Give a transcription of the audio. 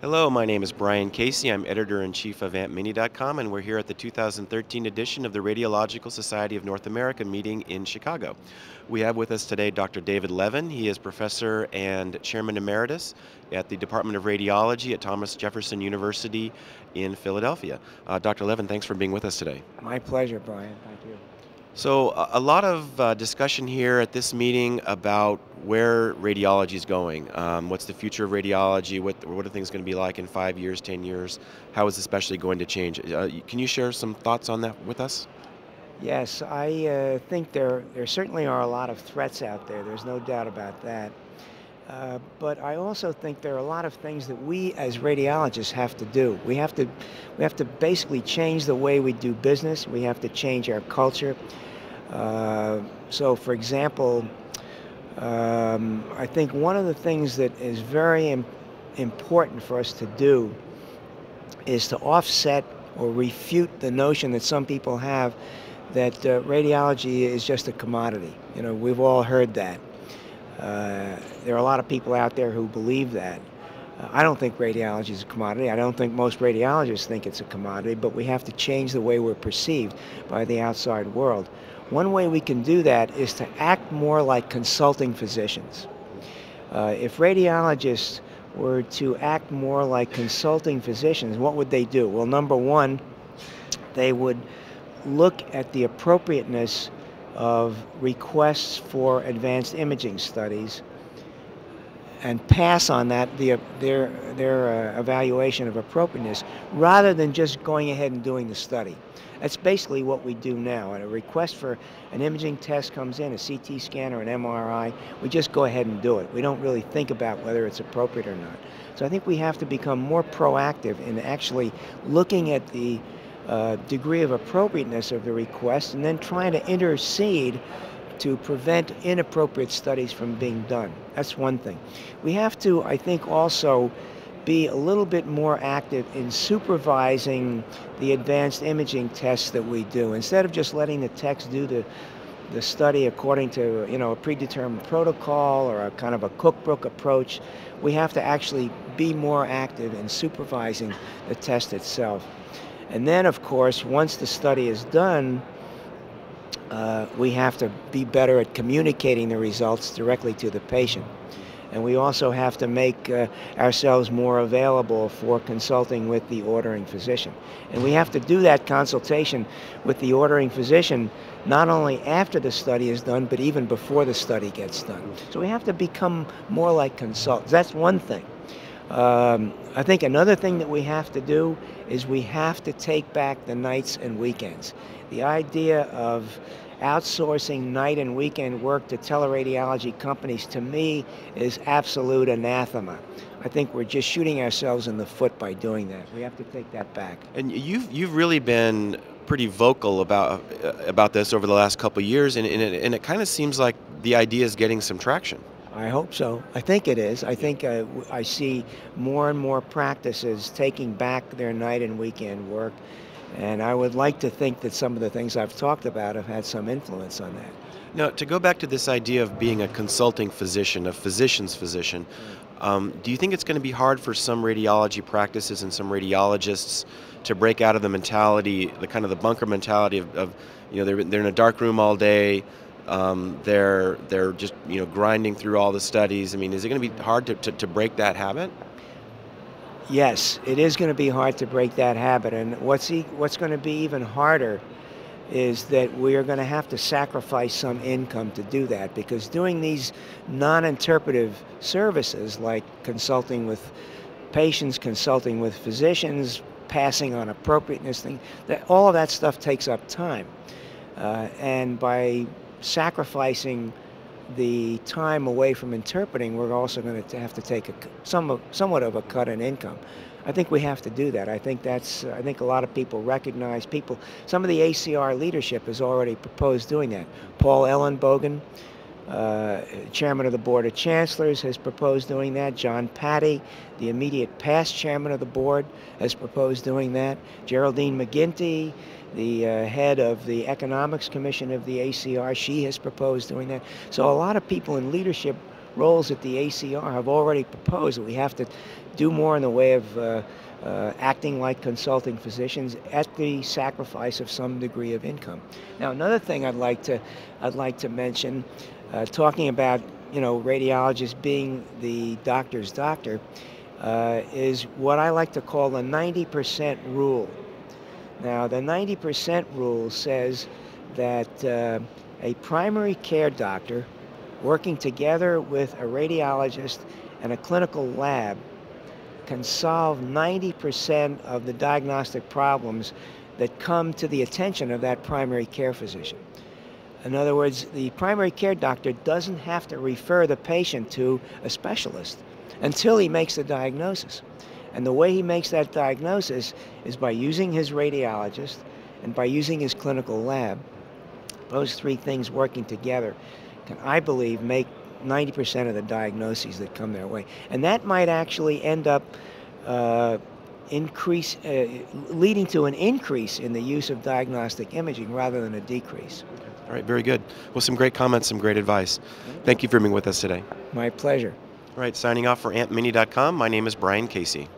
Hello, my name is Brian Casey. I'm editor in chief of AuntMinnie.com, and we're here at the 2013 edition of the Radiological Society of North America meeting in Chicago. We have with us today Dr. David Levin. He is professor and chairman emeritus at the Department of Radiology at Thomas Jefferson University in Philadelphia. Uh, Dr. Levin, thanks for being with us today. My pleasure, Brian. Thank you. So, a lot of uh, discussion here at this meeting about where radiology is going. Um, what's the future of radiology? What, what are things going to be like in five years, ten years? How is especially going to change? Uh, can you share some thoughts on that with us? Yes, I uh, think there, there certainly are a lot of threats out there. There's no doubt about that. Uh, but I also think there are a lot of things that we as radiologists have to do. We have to, we have to basically change the way we do business. We have to change our culture. Uh, so, for example, um, I think one of the things that is very Im important for us to do is to offset or refute the notion that some people have that uh, radiology is just a commodity. You know, we've all heard that. Uh, there are a lot of people out there who believe that. I don't think radiology is a commodity. I don't think most radiologists think it's a commodity, but we have to change the way we're perceived by the outside world. One way we can do that is to act more like consulting physicians. Uh, if radiologists were to act more like consulting physicians, what would they do? Well, number one, they would look at the appropriateness of requests for advanced imaging studies and pass on that the, their, their uh, evaluation of appropriateness rather than just going ahead and doing the study. That's basically what we do now. And a request for an imaging test comes in, a CT scan or an MRI, we just go ahead and do it. We don't really think about whether it's appropriate or not. So I think we have to become more proactive in actually looking at the uh, degree of appropriateness of the request and then trying to intercede to prevent inappropriate studies from being done. That's one thing. We have to, I think, also be a little bit more active in supervising the advanced imaging tests that we do. Instead of just letting the techs do the, the study according to you know a predetermined protocol or a kind of a cookbook approach, we have to actually be more active in supervising the test itself. And then, of course, once the study is done, uh, we have to be better at communicating the results directly to the patient. And we also have to make uh, ourselves more available for consulting with the ordering physician. And we have to do that consultation with the ordering physician not only after the study is done, but even before the study gets done. So we have to become more like consultants. That's one thing. Um, I think another thing that we have to do is we have to take back the nights and weekends. The idea of outsourcing night and weekend work to teleradiology companies to me is absolute anathema. I think we're just shooting ourselves in the foot by doing that. We have to take that back. And you've you've really been pretty vocal about uh, about this over the last couple years, and, and it, and it kind of seems like the idea is getting some traction. I hope so. I think it is. I think uh, I see more and more practices taking back their night and weekend work and I would like to think that some of the things I've talked about have had some influence on that. Now, to go back to this idea of being a consulting physician, a physician's physician, um, do you think it's going to be hard for some radiology practices and some radiologists to break out of the mentality, the kind of the bunker mentality of, of you know, they're, they're in a dark room all day, um, they're they're just you know grinding through all the studies. I mean, is it going to be hard to, to, to break that habit? yes, it is going to be hard to break that habit. And what's, e- what's going to be even harder is that we are going to have to sacrifice some income to do that because doing these non interpretive services like consulting with patients, consulting with physicians, passing on appropriateness, thing, that, all of that stuff takes up time. Uh, and by sacrificing the time away from interpreting, we're also going to have to take a, some, somewhat of a cut in income. I think we have to do that. I think that's. I think a lot of people recognize people. Some of the ACR leadership has already proposed doing that. Paul Ellenbogen, uh, chairman of the board of chancellors, has proposed doing that. John Patti, the immediate past chairman of the board, has proposed doing that. Geraldine McGinty, the uh, head of the Economics Commission of the ACR, she has proposed doing that. So a lot of people in leadership roles at the ACR have already proposed that we have to do more in the way of uh, uh, acting like consulting physicians at the sacrifice of some degree of income. Now, another thing I'd like to I'd like to mention, uh, talking about you know radiologists being the doctor's doctor, uh, is what I like to call the 90% rule. Now, the 90% rule says that uh, a primary care doctor working together with a radiologist and a clinical lab can solve 90% of the diagnostic problems that come to the attention of that primary care physician. In other words, the primary care doctor doesn't have to refer the patient to a specialist until he makes the diagnosis. And the way he makes that diagnosis is by using his radiologist and by using his clinical lab. Those three things working together can, I believe, make 90% of the diagnoses that come their way. And that might actually end up uh, increase, uh, leading to an increase in the use of diagnostic imaging rather than a decrease. All right, very good. Well, some great comments, some great advice. Thank you for being with us today. My pleasure. All right, signing off for AuntMinnie.com, my name is Brian Casey.